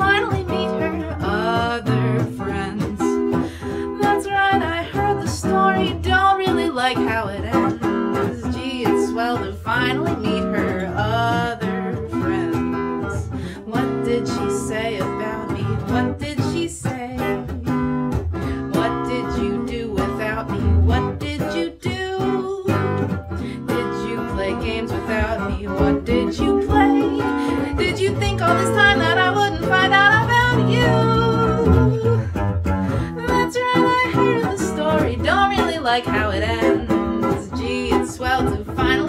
finally meet her other friends. That's right, I heard the story, don't really like how it ends. Gee, it's swell to finally meet her other friends. What did she say about me? What did she say? What did you do without me? What did you do? Did you play games without me? What did you play? Did you think all this time? That's right, I heard the story. Don't really like how it ends. Gee, it's swell to finally